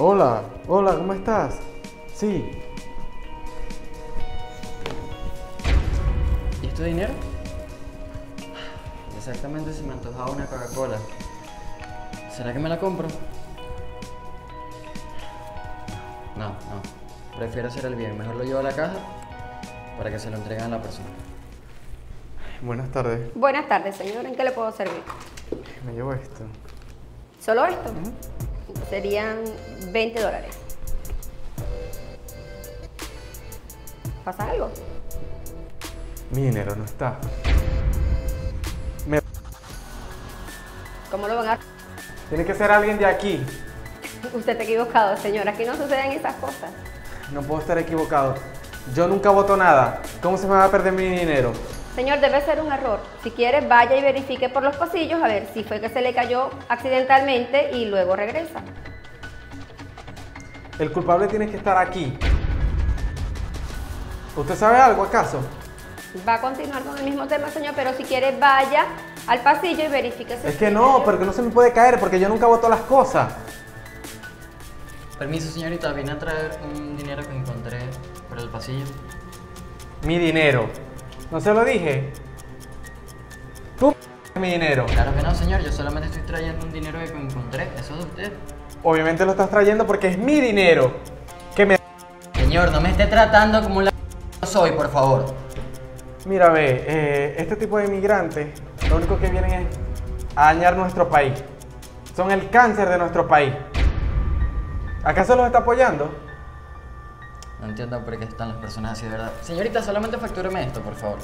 Hola, hola, ¿cómo estás? Sí. ¿Y esto dinero? Exactamente se me antojaba una Coca-Cola. ¿Será que me la compro? No, no. Prefiero hacer el bien. Mejor lo llevo a la caja para que se lo entreguen a la persona. Buenas tardes. Buenas tardes, señor. ¿En qué le puedo servir? Me llevo esto. ¿Solo esto? Serían 20 dólares. ¿Pasa algo? Mi dinero no está. Me... ¿Cómo lo van a...? Tiene que ser alguien de aquí. Usted está equivocado, señor. Aquí no suceden esas cosas. No puedo estar equivocado. Yo nunca voto nada. ¿Cómo se me va a perder mi dinero? Señor, debe ser un error. Si quiere, vaya y verifique por los pasillos a ver si fue que se le cayó accidentalmente y luego regresa. El culpable tiene que estar aquí. ¿Usted sabe algo acaso? Va a continuar con el mismo tema, señor, pero si quiere, vaya al pasillo y verifique si Es que no, porque no se me puede caer, porque yo nunca voto las cosas. Permiso, señorita. Vine a traer un dinero que encontré por el pasillo. Mi dinero. ¿No se lo dije? Tú mi dinero. Claro que no, señor. Yo solamente estoy trayendo un dinero que encontré. Eso es de usted. Obviamente lo estás trayendo porque es mi dinero. Que me... Señor, no me esté tratando como la soy, por favor. Mira, ve, eh, este tipo de inmigrantes lo único que vienen es a dañar nuestro país. Son el cáncer de nuestro país. ¿Acaso los está apoyando? No entiendo por qué están las personas así de verdad. Señorita, solamente factúreme esto, por favor.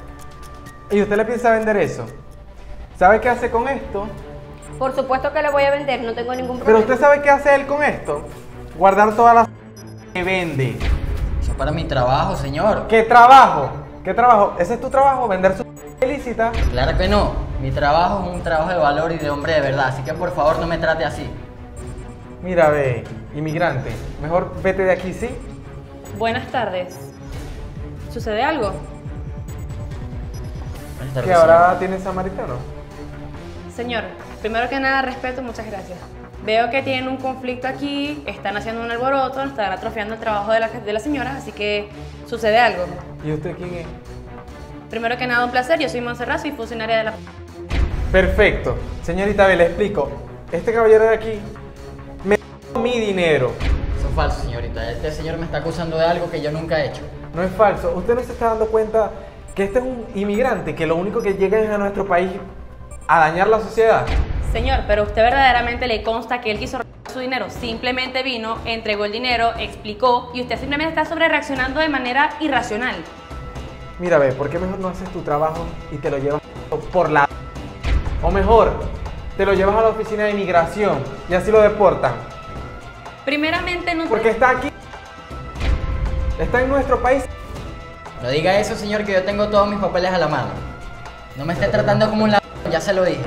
¿Y usted le piensa vender eso? ¿Sabe qué hace con esto? Por supuesto que le voy a vender, no tengo ningún Pero problema. usted sabe qué hace él con esto? Guardar todas las que vende. Eso es para mi trabajo, señor. ¿Qué trabajo? ¿Qué trabajo? ¿Ese es tu trabajo? ¿Vender su ilícita? Claro que no. Mi trabajo es un trabajo de valor y de hombre de verdad. Así que por favor no me trate así. Mira, ve, inmigrante, mejor vete de aquí, ¿sí? Buenas tardes. ¿Sucede algo? Buenas tardes, Que ahora tienes samaritano. Señor, primero que nada, respeto, muchas gracias. Veo que tienen un conflicto aquí, están haciendo un alboroto, están atrofiando el trabajo de la, de la señora, así que sucede algo. ¿Y usted quién es? Primero que nada, un placer, yo soy Montserrat, soy funcionaria de la... Perfecto. Señorita, ve, le explico. Este caballero de aquí me mi dinero. Falso, señorita. Este señor me está acusando de algo que yo nunca he hecho. No es falso. ¿Usted no se está dando cuenta que este es un inmigrante que lo único que llega es a nuestro país a dañar la sociedad? Señor, pero usted verdaderamente le consta que él quiso robar su dinero. Simplemente vino, entregó el dinero, explicó y usted simplemente está sobre reaccionando de manera irracional. Mira, ve, ¿por qué mejor no haces tu trabajo y te lo llevas por la... O mejor, te lo llevas a la oficina de inmigración y así lo deportan. Primeramente, no... Porque está aquí. Está en nuestro país. No diga eso, señor, que yo tengo todos mis papeles a la mano. No me esté tratando como un la... Ya se lo dije.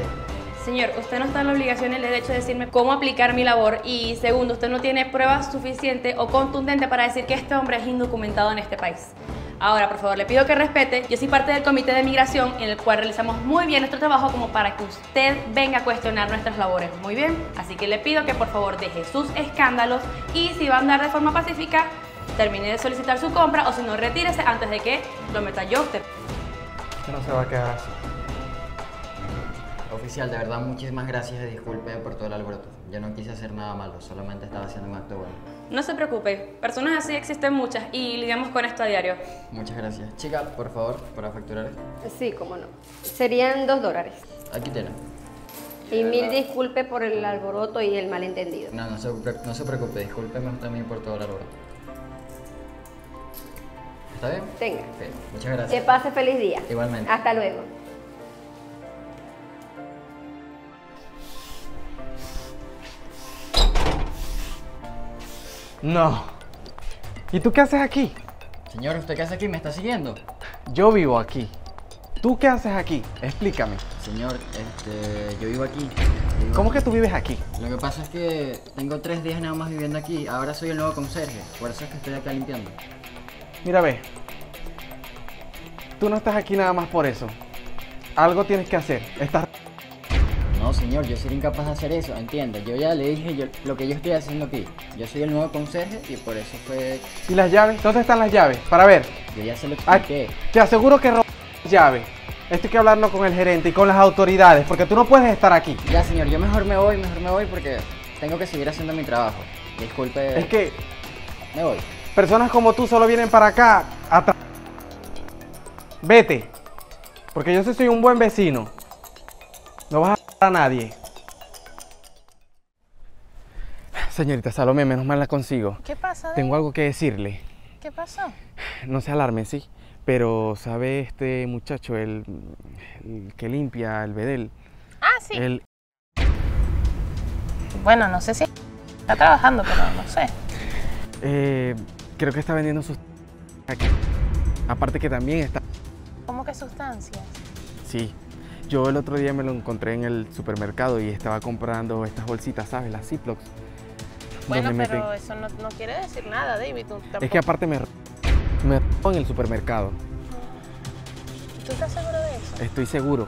Señor, usted no está en la obligación y el derecho de decirme cómo aplicar mi labor y segundo, usted no tiene pruebas suficientes o contundentes para decir que este hombre es indocumentado en este país. Ahora, por favor, le pido que respete. Yo soy parte del comité de migración en el cual realizamos muy bien nuestro trabajo como para que usted venga a cuestionar nuestras labores. Muy bien. Así que le pido que por favor deje sus escándalos y si va a andar de forma pacífica, termine de solicitar su compra o si no, retírese antes de que lo meta yo usted. No se va a quedar así. Oficial, de verdad, muchísimas gracias y disculpe por todo el alboroto. Yo no quise hacer nada malo, solamente estaba haciendo un acto bueno. No se preocupe, personas así existen muchas y lidiamos con esto a diario. Muchas gracias. Chica, por favor, para facturar. Sí, cómo no. Serían dos dólares. Aquí tiene. Y mil disculpe por el alboroto y el malentendido. No, no se, no se preocupe, discúlpeme también por todo el alboroto. ¿Está bien? Tenga. Muchas Que gracias. pase feliz día. Igualmente. Hasta luego. No. ¿Y tú qué haces aquí? Señor, ¿usted qué hace aquí? ¿Me está siguiendo? Yo vivo aquí. ¿Tú qué haces aquí? Explícame. Señor, este, yo vivo aquí. Vivo- ¿Cómo que tú vives aquí? Lo que pasa es que tengo tres días nada más viviendo aquí. Ahora soy el nuevo conserje. Por eso es que estoy acá limpiando. Mira, ve. Tú no estás aquí nada más por eso. Algo tienes que hacer. Estás... No, señor, yo sería incapaz de hacer eso, entienda. Yo ya le dije yo- lo que yo estoy haciendo aquí. Yo soy el nuevo conserje y por eso fue. ¿Y las llaves? ¿Dónde están las llaves? Para ver. Yo ya se lo Ah, expliqué. te aseguro que robó las llaves. Esto hay que hablarlo con el gerente y con las autoridades, porque tú no puedes estar aquí. Ya, señor, yo mejor me voy, mejor me voy porque tengo que seguir haciendo mi trabajo. Disculpe. Es que Me voy. personas como tú solo vienen para acá a Vete. Porque yo sí soy un buen vecino. A nadie. Señorita Salomé, menos mal la consigo. ¿Qué pasa? Tengo algo que decirle. ¿Qué pasó? No se alarme, sí. Pero, ¿sabe este muchacho, el, el que limpia el bedel? Ah, sí. El, Bueno, no sé si está trabajando, pero no sé. eh, creo que está vendiendo sus... aquí. Aparte que también está... ¿Cómo que sustancias? Sí. Yo el otro día me lo encontré en el supermercado y estaba comprando estas bolsitas, ¿sabes? Las Ziplocs. Bueno, pero meten- eso no, no quiere decir nada, David. Tú, Es que aparte me... Me en el supermercado. ¿Tú estás seguro de eso? Estoy seguro.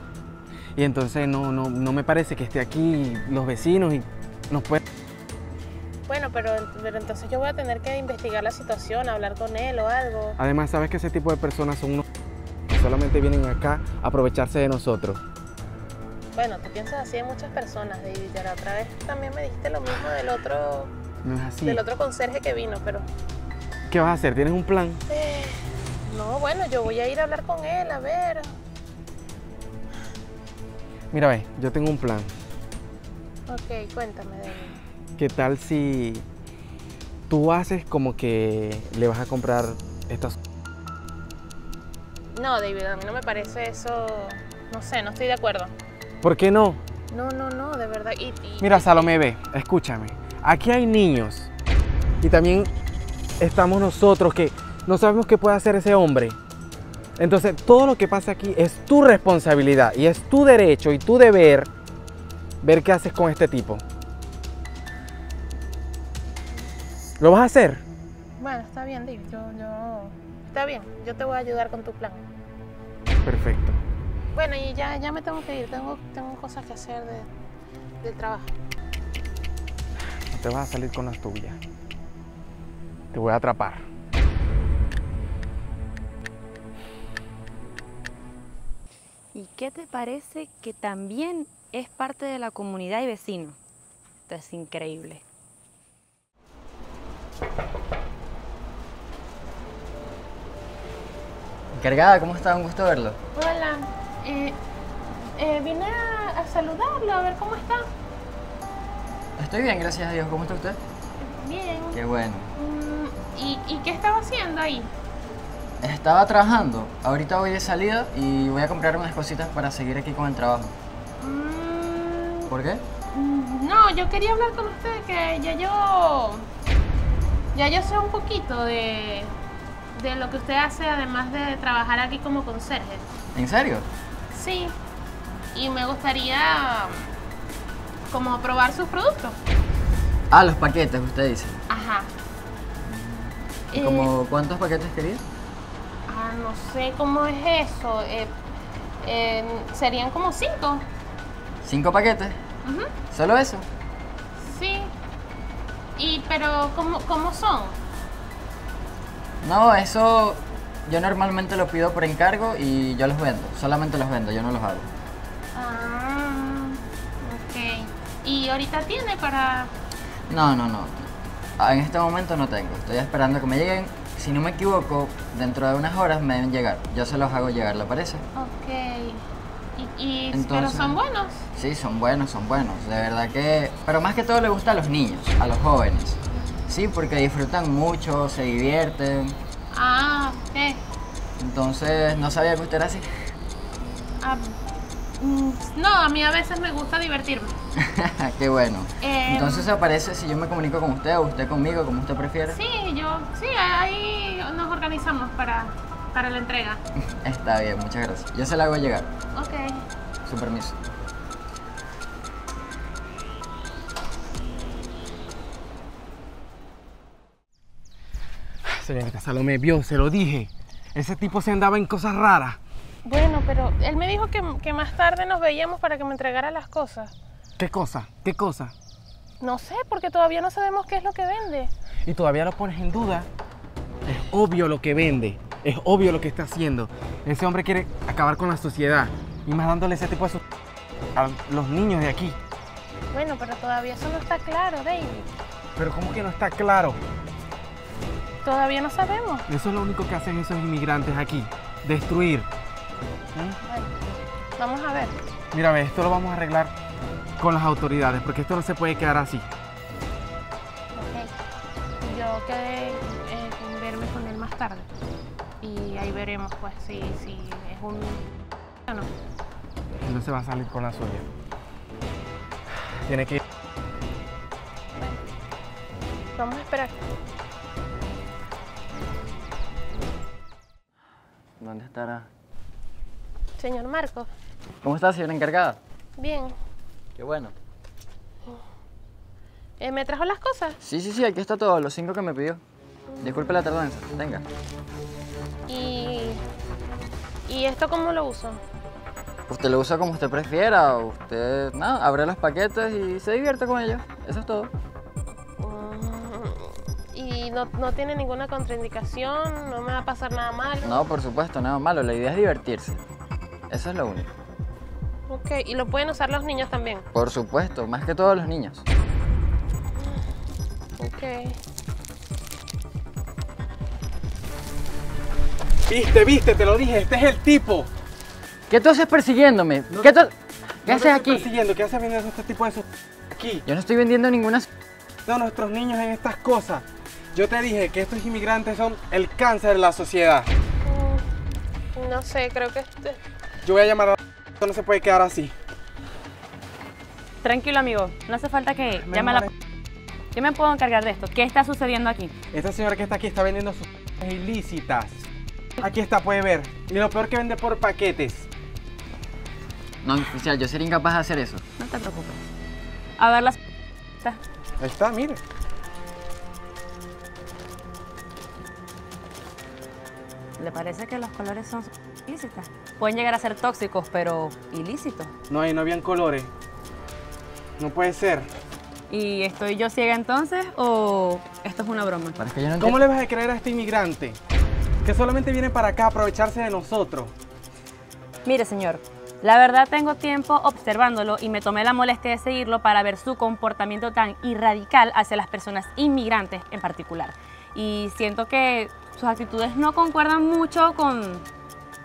Y entonces no, no, no me parece que esté aquí los vecinos y nos puede... Bueno, pero, pero entonces yo voy a tener que investigar la situación, hablar con él o algo. Además, sabes que ese tipo de personas son unos que solamente vienen acá a aprovecharse de nosotros. Bueno, tú piensas así de muchas personas, David. Ya la otra vez también me dijiste lo mismo del otro, No es así. del otro conserje que vino, pero... ¿Qué vas a hacer? ¿Tienes un plan? eh, no, bueno, yo voy a ir a hablar con él, a ver. Mira, ve, yo tengo un plan. Ok, cuéntame, David. ¿Qué tal si tú haces como que le vas a comprar estas... No, David, a mí no me parece eso... No sé, no estoy de acuerdo. ¿Por qué no? No, no, no, de verdad. Y, y- Mira, Salomé, ve, escúchame. Aquí hay niños. Y también estamos nosotros que no sabemos qué puede hacer ese hombre. Entonces, todo lo que pasa aquí es tu responsabilidad y es tu derecho y tu deber ver qué haces con este tipo. ¿Lo vas a hacer? Bueno, está bien, David. Yo, yo... Está bien, yo te voy a ayudar con tu plan. Perfecto. Bueno, y ya, ya me tengo que ir. Tengo, tengo cosas que hacer de, del trabajo. No te vas a salir con las tuyas. Te voy a atrapar. ¿Y qué te parece que también es parte de la comunidad y vecino? Esto es increíble. Encargada, ¿cómo está? Un gusto verlo. Hola. Eh, eh, vine a, a saludarlo, a ver cómo está. Estoy bien, gracias a Dios. ¿Cómo está usted? Bien. Qué bueno. Mm, ¿y, ¿Y qué estaba haciendo ahí? Estaba trabajando. Ahorita voy de salida y voy a comprar unas cositas para seguir aquí con el trabajo. Mm, ¿Por qué? Mm, No, yo quería hablar con usted que ya yo ya yo sé un poquito de, de lo que usted hace además de trabajar aquí como conserje. ¿En serio? Sí. Y me gustaría como probar sus productos. Ah, los paquetes, usted dice. Ajá. ¿Y Eh, como cuántos paquetes quería? ah, no sé cómo es eso. Eh, eh, serían como cinco. ¿Cinco paquetes? Ujú, ¿Solo eso? Sí. Y pero ¿cómo, cómo son? No, eso yo normalmente lo pido por encargo y yo los vendo. Solamente los vendo, yo no los hago. Ah, ok. ¿Y ahorita tiene para...? No, no, no. En este momento no tengo. Estoy esperando que me lleguen. Si no me equivoco, dentro de unas horas me deben llegar. Yo se los hago llegar, ¿le parece? Ok. ¿Y, y- pero Entonces- son buenos? Sí, son buenos, son buenos. De verdad que... Pero más que todo le gusta a los niños, a los jóvenes. Sí, porque disfrutan mucho, se divierten. Ah, ok. Entonces, no sabía que usted era así. Ah, mm, no, a mí a veces me gusta divertirme. Qué bueno. Em. Entonces, ¿se parece si yo me comunico con usted o usted conmigo, como usted prefiere? Sí, yo... Sí, ahí nos organizamos para, para la entrega. Está bien, muchas gracias. Yo se la hago llegar. Ok. Su permiso. Señorita Salomé, vio, se lo dije. Ese tipo se andaba en cosas raras. Bueno, pero él me dijo que, que más tarde nos veíamos para que me entregara las cosas. ¿Qué cosa? ¿Qué cosa? No sé, porque todavía no sabemos qué es lo que vende. Y todavía lo pones en duda. Es obvio lo que vende. Es obvio lo que está haciendo. Ese hombre quiere acabar con la sociedad. Y más dándole ese tipo de... su- a los niños de aquí. Bueno, pero todavía eso no está claro, David. Pero ¿cómo que no está claro? Todavía no sabemos. Eso es lo único que hacen esos inmigrantes aquí. Destruir. ¿Eh? Vamos a ver. Mira, ve, esto lo vamos a arreglar con las autoridades, porque esto no se puede quedar así. Ok. Yo quedé eh, en verme con él más tarde. Y ahí veremos, pues, si, si es un... o no. No se va a salir con la suya. Tiene que ir. Vamos a esperar. ¿Dónde estará? Señor Marcos, ¿Cómo está, señora encargada? bien. Qué bueno. Eh, ¿Me trajo las cosas? Sí, sí, sí, aquí está todo, los cinco que me pidió. Disculpe la tardanza, venga. Y... ¿Y esto cómo lo uso? Usted lo usa como usted prefiera, usted, nada, abre los paquetes y se divierte con ellos. Eso es todo. ¿Y no, no tiene ninguna contraindicación? ¿No me va a pasar nada malo? No, por supuesto, nada malo, la idea es divertirse. Eso es lo único. Ok, ¿y lo pueden usar los niños también? Por supuesto, más que todos los niños. Ok. Viste, viste, te lo dije, este es el tipo. ¿Qué tú haces persiguiéndome? ¿Qué, tú- ¿Qué No te haces aquí? persiguiendo, ¿Qué haces vendiendo este tipo de aquí? Yo no estoy vendiendo ninguna... No, nuestros niños en estas cosas. Yo te dije que estos inmigrantes son el cáncer de la sociedad. Mm, no sé, creo que este... Yo voy a llamar a... Esto no se puede quedar así. Tranquilo, amigo. No hace falta que Me llame a la... Yo me puedo encargar de esto. ¿Qué está sucediendo aquí? Esta señora que está aquí está vendiendo sus ilícitas. Aquí está, puede ver. Y lo peor que vende por paquetes. No, oficial, yo sería incapaz de hacer eso. No te preocupes. A ver las... Está. Ahí está, mire. ¿Le parece que los colores son ilícitas? Pueden llegar a ser tóxicos, pero ilícitos. No, ahí no habían colores. No puede ser. ¿Y estoy yo ciega entonces o esto es una broma? Parece que yo no ¿Cómo le vas a creer a este inmigrante? Que solamente viene para acá a aprovecharse de nosotros. Mire, señor, la verdad tengo tiempo observándolo y me tomé la molestia de seguirlo para ver su comportamiento tan irradical hacia las personas inmigrantes en particular. Y siento que sus actitudes no concuerdan mucho con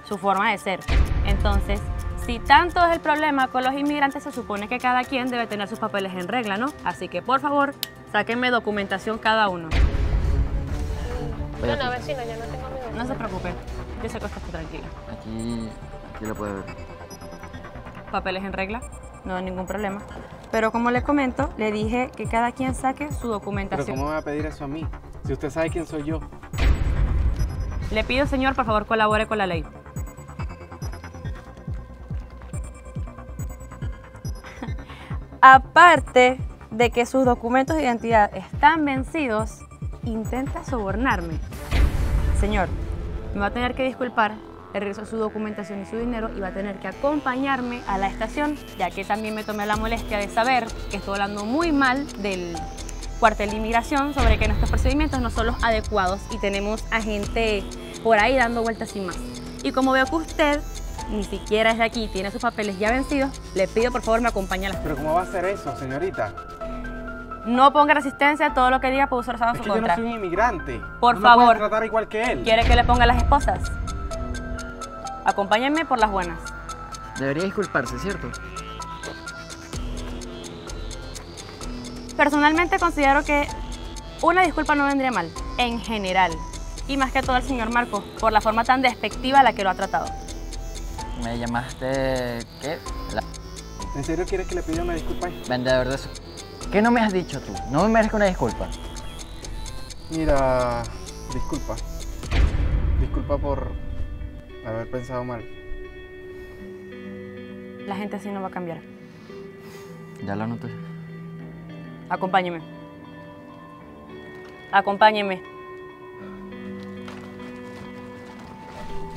su forma de ser. Entonces, si tanto es el problema con los inmigrantes, se supone que cada quien debe tener sus papeles en regla, ¿no? Así que, por favor, sáquenme documentación cada uno. Vaya No, vecino, yo no tengo miedo. No se preocupe, yo sé que está tranquila. Aquí, aquí lo puede ver. papeles en regla, no hay ningún problema. Pero como le comento, le dije que cada quien saque su Pero documentación. ¿cómo me va a pedir eso a mí? Si usted sabe quién soy yo. Le pido, señor, por favor, colabore con la ley. Aparte de que sus documentos de identidad están vencidos, intenta sobornarme. Señor, me va a tener que disculpar, le regreso su documentación y su dinero y va a tener que acompañarme a la estación, ya que también me tomé la molestia de saber que estoy hablando muy mal del cuartel de inmigración sobre que nuestros procedimientos no son los adecuados y tenemos a gente por ahí dando vueltas sin más. Y como veo que usted ni siquiera es de aquí, tiene sus papeles ya vencidos, le pido por favor me acompañe a la Pero ¿cómo va a hacer eso, señorita? No ponga resistencia a todo lo que diga puede ser usado en su que yo no contra. soy un inmigrante. Por No me favor. tratar igual que él. ¿Quiere que le ponga las esposas? Acompáñenme por las buenas. Debería disculparse, ¿cierto? Personalmente considero que una disculpa no vendría mal, en general. Y más que todo al señor Marco, por la forma tan despectiva a la que lo ha tratado. Me llamaste... ¿Qué? La ¿En serio quieres que le pida una disculpa? vendedor de su... ¿Qué no me has dicho tú? No me merezco una disculpa. Mira, disculpa. Disculpa por haber pensado mal. La gente así no va a cambiar. Ya lo noté. Acompáñeme. Acompáñeme.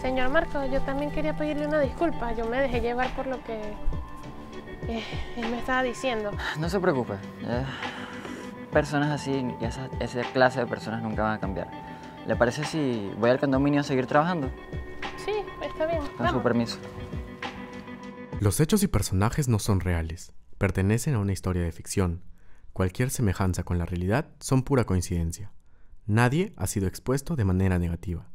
Señor Marcos, yo también quería pedirle una disculpa. Yo me dejé llevar por lo que... eh, él me estaba diciendo. No se preocupe. eh, personas así y esa, esa clase de personas nunca van a cambiar. ¿Le parece si voy al condominio a seguir trabajando? Sí, está bien. Con su Vamos. permiso. Los hechos y personajes no son reales, pertenecen a una historia de ficción. Cualquier semejanza con la realidad son pura coincidencia. Nadie ha sido expuesto de manera negativa.